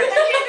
Yeah.